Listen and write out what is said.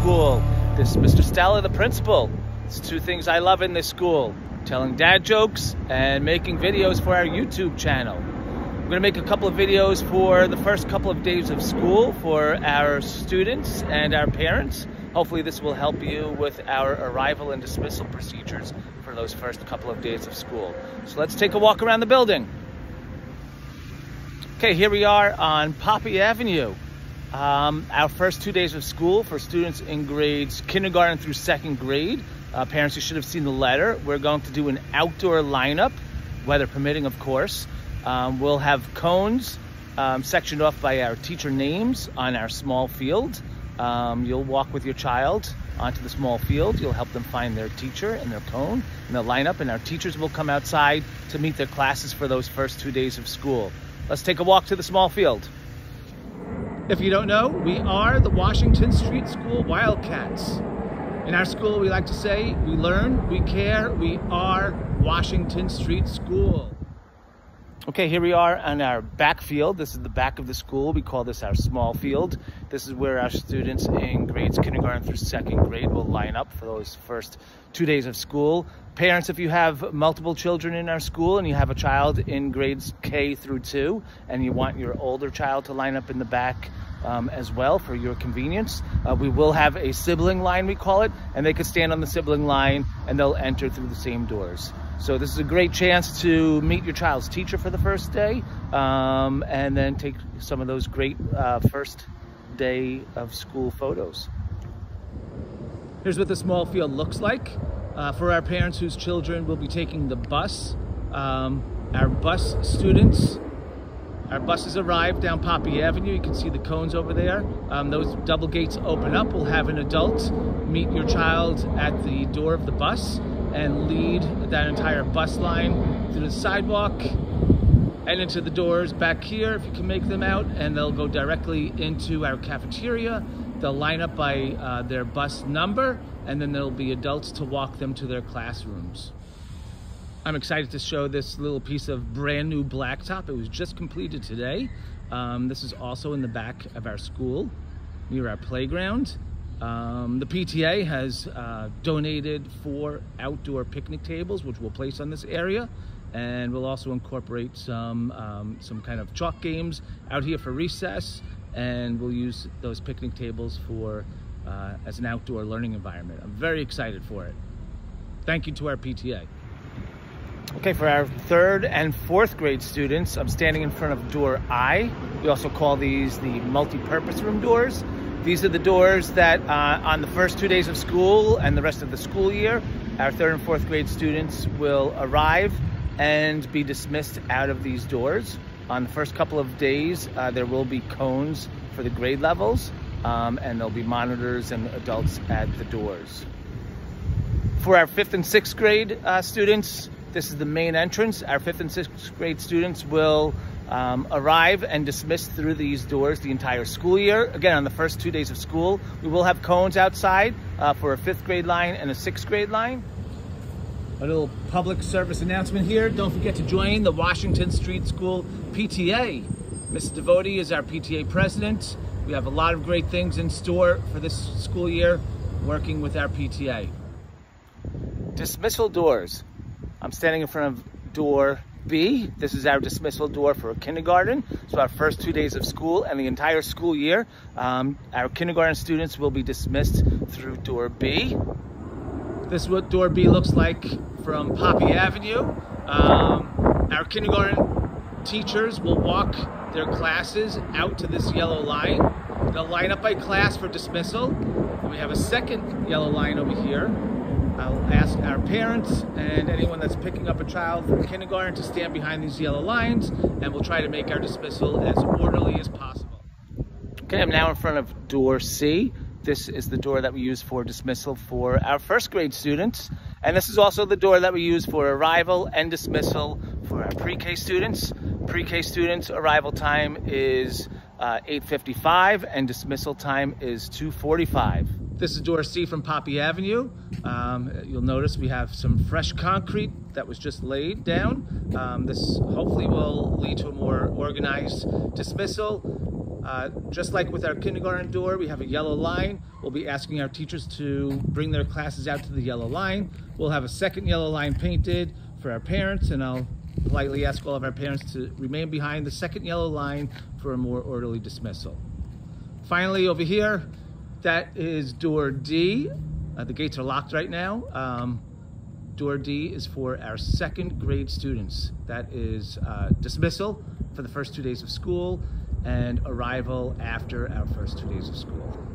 school. This is Mr. Stella, the principal. It's two things I love in this school. Telling dad jokes and making videos for our YouTube channel. I'm gonna make a couple of videos for the first couple of days of school for our students and our parents. Hopefully this will help you with our arrival and dismissal procedures for those first couple of days of school. So let's take a walk around the building. Okay, here we are on Poppy Avenue. Um, our first two days of school for students in grades kindergarten through second grade. Uh, parents, you should have seen the letter. We're going to do an outdoor lineup, weather permitting, of course. Um, we'll have cones um, sectioned off by our teacher names on our small field. Um, you'll walk with your child onto the small field. You'll help them find their teacher and their cone, and they'll line up, and our teachers will come outside to meet their classes for those first two days of school. Let's take a walk to the small field. If you don't know, we are the Washington Street School Wildcats. In our school, we like to say, we learn, we care, we are Washington Street School. Okay, here we are on our back field. This is the back of the school. We call this our small field. This is where our students in grades kindergarten through second grade will line up for those first two days of school. Parents, if you have multiple children in our school and you have a child in grades K through two and you want your older child to line up in the back um, as well for your convenience, uh, we will have a sibling line, we call it, and they could stand on the sibling line and they'll enter through the same doors. So this is a great chance to meet your child's teacher for the first day um, and then take some of those great uh, first day of school photos. Here's what the small field looks like. Uh, for our parents whose children will be taking the bus, um, our bus students, our buses arrive down Poppy Avenue. You can see the cones over there. Um, those double gates open up. We'll have an adult meet your child at the door of the bus and lead that entire bus line through the sidewalk and into the doors back here if you can make them out and they'll go directly into our cafeteria. They'll line up by uh, their bus number and then there'll be adults to walk them to their classrooms. I'm excited to show this little piece of brand new blacktop. It was just completed today. Um, this is also in the back of our school near our playground um, the PTA has uh, donated four outdoor picnic tables, which we'll place on this area. And we'll also incorporate some, um, some kind of chalk games out here for recess. And we'll use those picnic tables for uh, as an outdoor learning environment. I'm very excited for it. Thank you to our PTA. Okay, for our third and fourth grade students, I'm standing in front of door I. We also call these the multi-purpose room doors. These are the doors that uh, on the first two days of school and the rest of the school year, our third and fourth grade students will arrive and be dismissed out of these doors. On the first couple of days, uh, there will be cones for the grade levels um, and there'll be monitors and adults at the doors. For our fifth and sixth grade uh, students, this is the main entrance. Our fifth and sixth grade students will um, arrive and dismiss through these doors the entire school year. Again, on the first two days of school, we will have cones outside uh, for a fifth grade line and a sixth grade line. A little public service announcement here. Don't forget to join the Washington Street School PTA. Mrs. Devotee is our PTA president. We have a lot of great things in store for this school year working with our PTA. Dismissal doors. I'm standing in front of door B, this is our dismissal door for kindergarten. So our first two days of school and the entire school year, um, our kindergarten students will be dismissed through door B. This is what door B looks like from Poppy Avenue. Um, our kindergarten teachers will walk their classes out to this yellow line. They'll line up by class for dismissal. And we have a second yellow line over here I'll ask our parents and anyone that's picking up a child from kindergarten to stand behind these yellow lines and we'll try to make our dismissal as orderly as possible. Okay, I'm now in front of door C. This is the door that we use for dismissal for our first grade students. And this is also the door that we use for arrival and dismissal for our pre-K students. Pre-K students arrival time is uh, 8.55 and dismissal time is 2.45. This is door C from Poppy Avenue. Um, you'll notice we have some fresh concrete that was just laid down. Um, this hopefully will lead to a more organized dismissal. Uh, just like with our kindergarten door, we have a yellow line. We'll be asking our teachers to bring their classes out to the yellow line. We'll have a second yellow line painted for our parents, and I'll politely ask all of our parents to remain behind the second yellow line for a more orderly dismissal. Finally, over here, that is door D. Uh, the gates are locked right now. Um, door D is for our second grade students. That is uh, dismissal for the first two days of school and arrival after our first two days of school.